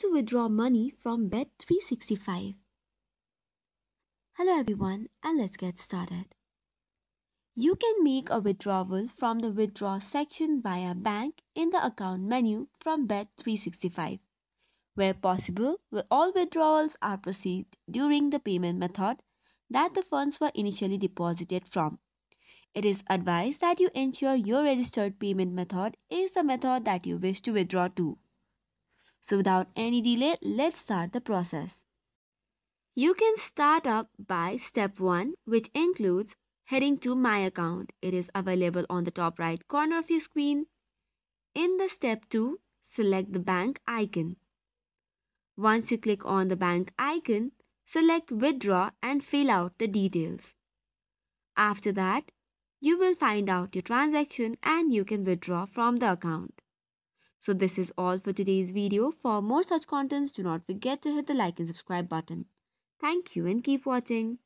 to withdraw money from Bet365. Hello everyone and let's get started. You can make a withdrawal from the withdraw section via bank in the account menu from Bet365. Where possible, all withdrawals are proceed during the payment method that the funds were initially deposited from. It is advised that you ensure your registered payment method is the method that you wish to withdraw to. So without any delay, let's start the process. You can start up by step 1 which includes heading to my account. It is available on the top right corner of your screen. In the step 2, select the bank icon. Once you click on the bank icon, select withdraw and fill out the details. After that, you will find out your transaction and you can withdraw from the account. So this is all for today's video. For more such contents, do not forget to hit the like and subscribe button. Thank you and keep watching.